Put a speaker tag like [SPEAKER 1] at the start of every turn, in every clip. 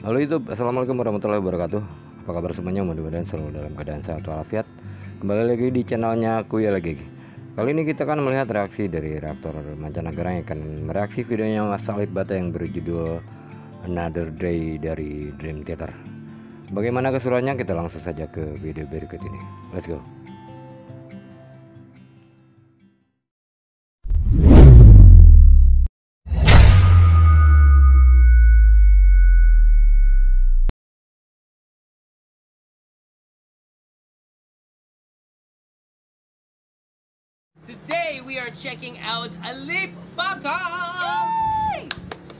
[SPEAKER 1] Halo YouTube, Assalamualaikum warahmatullahi wabarakatuh. Apa kabar semuanya? Mudah-mudahan selalu dalam keadaan sehat walafiat. Kembali lagi di channelnya Kuya lagi Kali ini kita akan melihat reaksi dari reaktor mancanegara yang akan mereaksi videonya Mas Salib Bata yang berjudul Another Day dari Dream Theater. Bagaimana keseruannya? Kita langsung saja ke video berikut ini. Let's go
[SPEAKER 2] we are checking out Alip Ba Ta.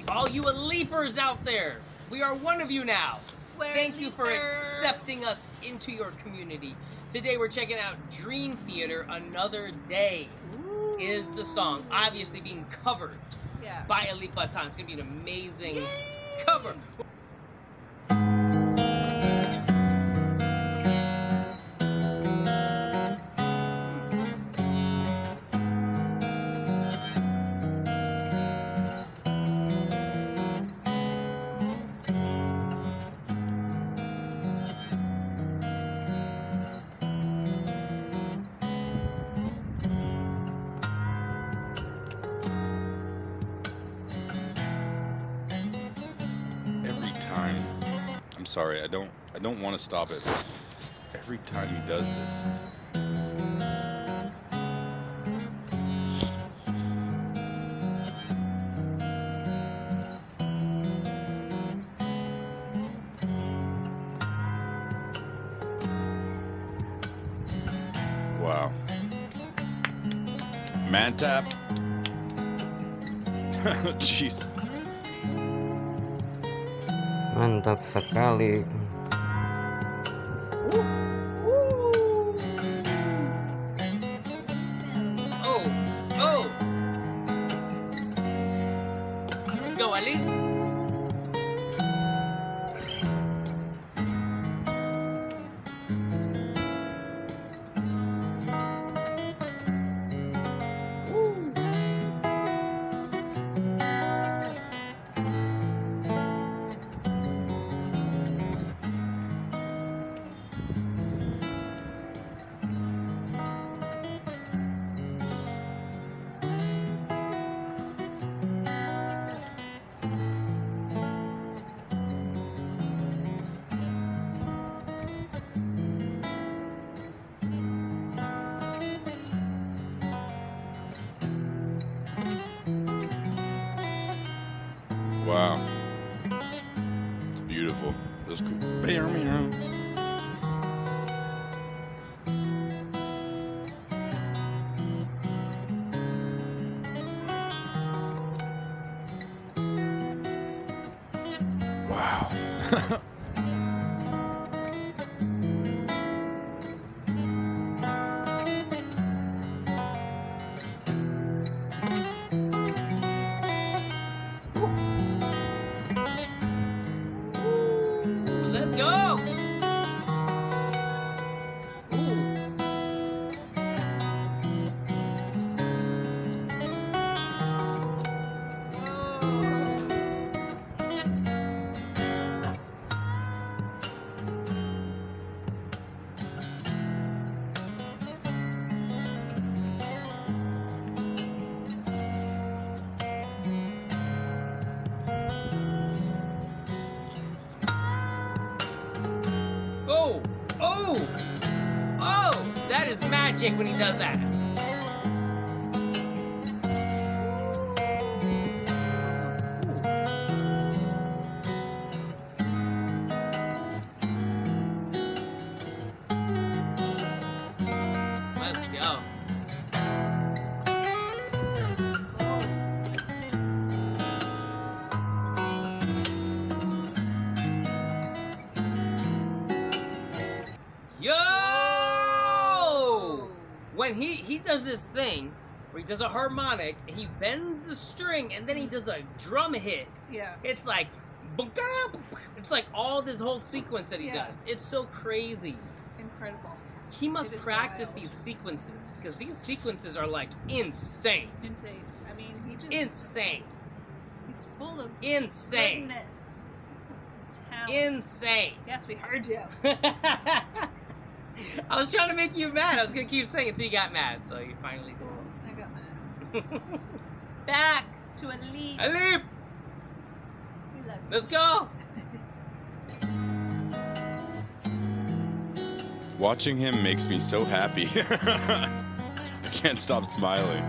[SPEAKER 2] All you leapers out there, we are one of you now.
[SPEAKER 3] We're
[SPEAKER 2] Thank you for accepting us into your community. Today we're checking out Dream Theater. Another day
[SPEAKER 3] Ooh.
[SPEAKER 2] is the song, obviously being covered
[SPEAKER 3] Yeah.
[SPEAKER 2] by Alip Ba Ta. It's gonna be an amazing
[SPEAKER 3] Yay!
[SPEAKER 2] cover.
[SPEAKER 4] Sorry i don't i don't want to stop it. Every time he does this. Wow. Man tap. Jeez
[SPEAKER 1] Mantap sekali
[SPEAKER 2] Oh, oh. Go, Elite.
[SPEAKER 4] Wow. It's beautiful. That's cool. Bear me out. Wow.
[SPEAKER 2] is magic when he does that. Does this thing where he does a harmonic, he bends the string, and then he mm. does a drum hit.
[SPEAKER 3] Yeah.
[SPEAKER 2] It's like, it's like all this whole sequence that he
[SPEAKER 3] Yeah.
[SPEAKER 2] does. It's so crazy.
[SPEAKER 3] Incredible.
[SPEAKER 2] He must practice
[SPEAKER 3] wild.
[SPEAKER 2] these sequences because these sequences are like insane,
[SPEAKER 3] Insane. I mean, he just
[SPEAKER 2] insane,
[SPEAKER 3] he's full of
[SPEAKER 2] insane.
[SPEAKER 3] goodness. Ow.
[SPEAKER 2] Insane.
[SPEAKER 3] Yes, we heard you.
[SPEAKER 2] I was trying to make you mad. I was gonna keep saying it until you got mad, so you finally go.
[SPEAKER 3] I got mad. Back to elite.
[SPEAKER 2] I leap.
[SPEAKER 3] We love you.
[SPEAKER 2] Let's go.
[SPEAKER 4] Watching him makes me so happy. I can't stop smiling.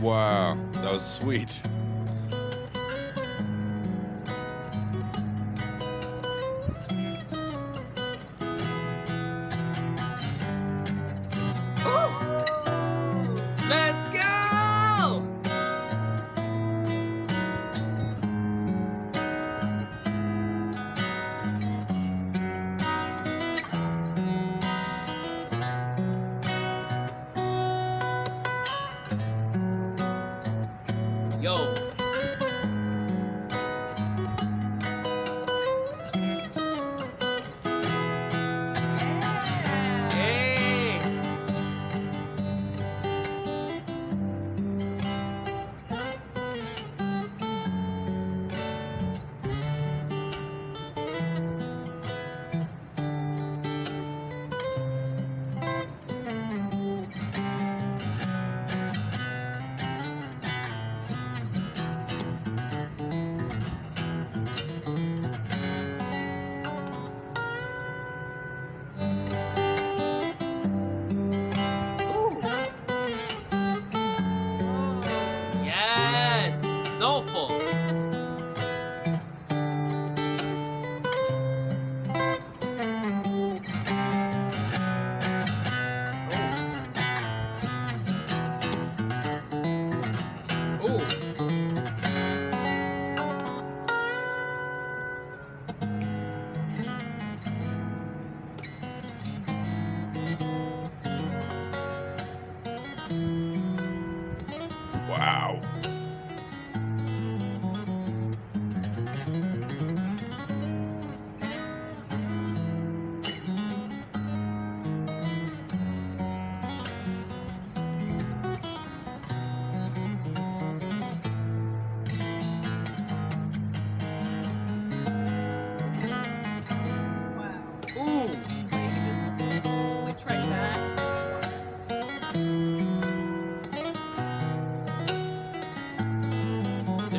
[SPEAKER 4] Wow, that was sweet.
[SPEAKER 2] Yo.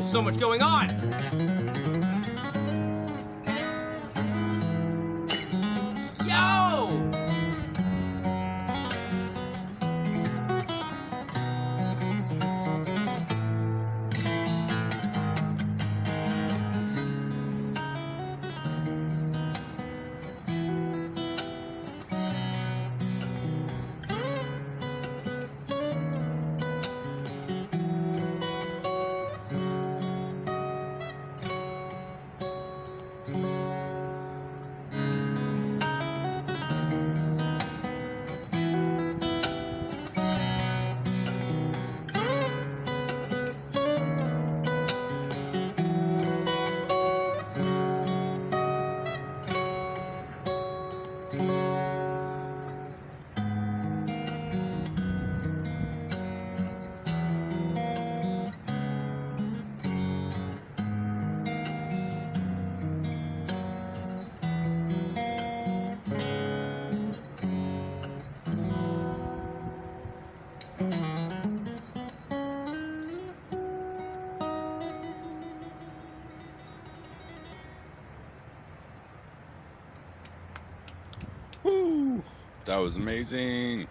[SPEAKER 2] So much going on.
[SPEAKER 4] That was amazing.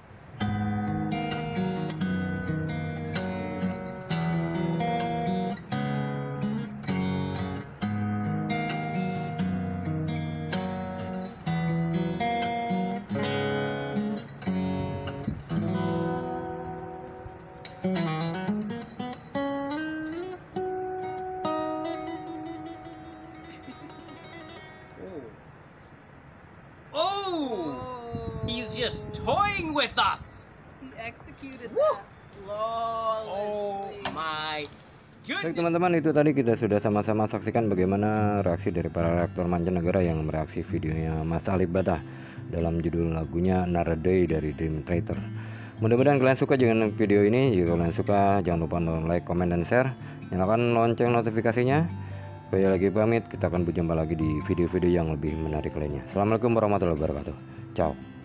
[SPEAKER 2] Toying with us.
[SPEAKER 3] He executed
[SPEAKER 2] Woo!
[SPEAKER 3] that
[SPEAKER 2] Oh
[SPEAKER 3] flawlessly.
[SPEAKER 2] my
[SPEAKER 1] Baik teman-teman itu tadi kita sudah sama-sama saksikan bagaimana reaksi dari para reaktor mancanegara yang mereaksi videonya Mas Alif Bata dalam judul lagunya Day dari Dream Theater. Mudah-mudahan kalian suka dengan video ini. Jika kalian suka jangan lupa untuk like, komen, dan share. Nyalakan lonceng notifikasinya. Saya lagi pamit. Kita akan berjumpa lagi di video-video yang lebih menarik lainnya. Assalamualaikum warahmatullahi wabarakatuh. Ciao.